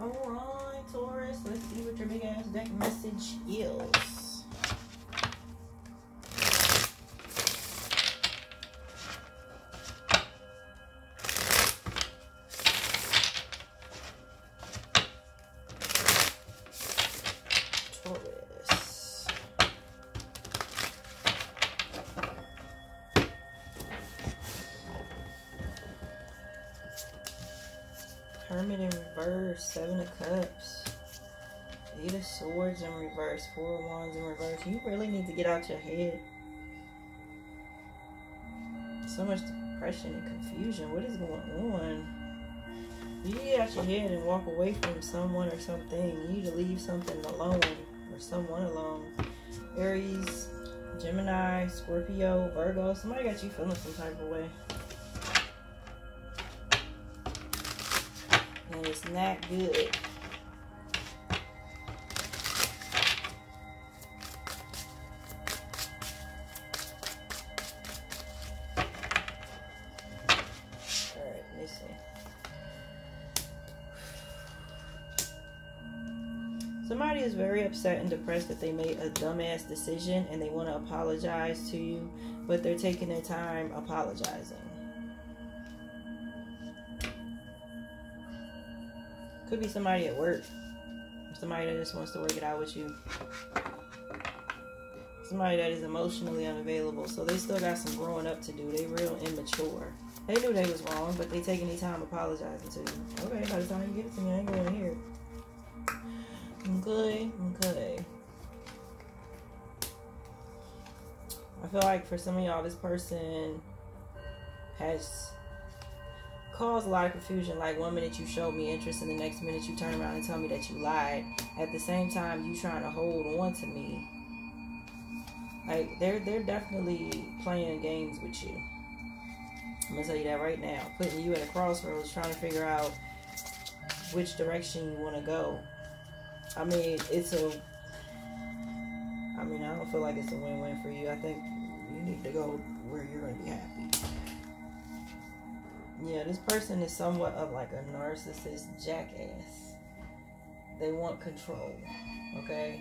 Alright, Taurus, let's see what your big ass deck message is. Hermit in reverse, Seven of Cups. Eight of Swords in reverse, Four of Wands in reverse. You really need to get out your head. So much depression and confusion. What is going on? You get out your head and walk away from someone or something. You need to leave something alone or someone alone. Aries, Gemini, Scorpio, Virgo. Somebody got you feeling some type of way. And it's not good. Alright, let me see. Somebody is very upset and depressed that they made a dumbass decision and they want to apologize to you, but they're taking their time apologizing. Could be somebody at work. Somebody that just wants to work it out with you. Somebody that is emotionally unavailable. So they still got some growing up to do. They real immature. They knew they was wrong, but they taking any time apologizing to you. Okay, by the time you get it to me, I ain't going it. Okay, okay. I feel like for some of y'all, this person has caused a lot of confusion. Like one minute you showed me interest, and the next minute you turn around and tell me that you lied. At the same time, you trying to hold on to me. Like they're they're definitely playing games with you. I'm gonna tell you that right now. Putting you at a crossroads, trying to figure out which direction you want to go. I mean, it's a. I mean, I don't feel like it's a win-win for you. I think you need to go where you're gonna be happy. Yeah, this person is somewhat of like a narcissist jackass. They want control. Okay?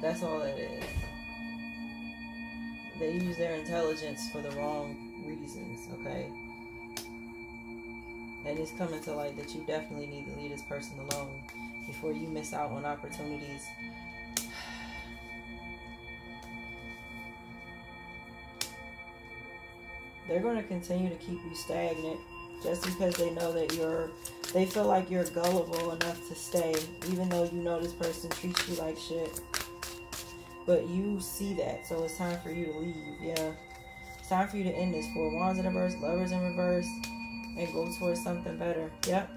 That's all it is. They use their intelligence for the wrong reasons, okay? And it's coming to light that you definitely need to leave this person alone before you miss out on opportunities. They're going to continue to keep you stagnant just because they know that you're, they feel like you're gullible enough to stay, even though you know this person treats you like shit. But you see that, so it's time for you to leave, yeah. It's time for you to end this. Four Wands in reverse, Lovers in reverse, and go towards something better. Yep,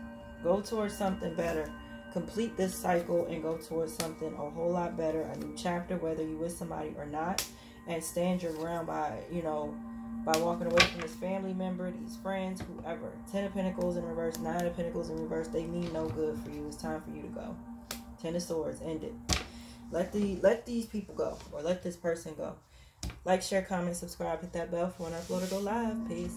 go towards something better complete this cycle and go towards something a whole lot better, a new chapter, whether you with somebody or not, and stand your ground by, you know, by walking away from this family member, these friends, whoever. Ten of Pentacles in reverse, Nine of Pentacles in reverse, they mean no good for you. It's time for you to go. Ten of Swords, end it. Let the let these people go, or let this person go. Like, share, comment, subscribe, hit that bell for when I upload or go live. Peace.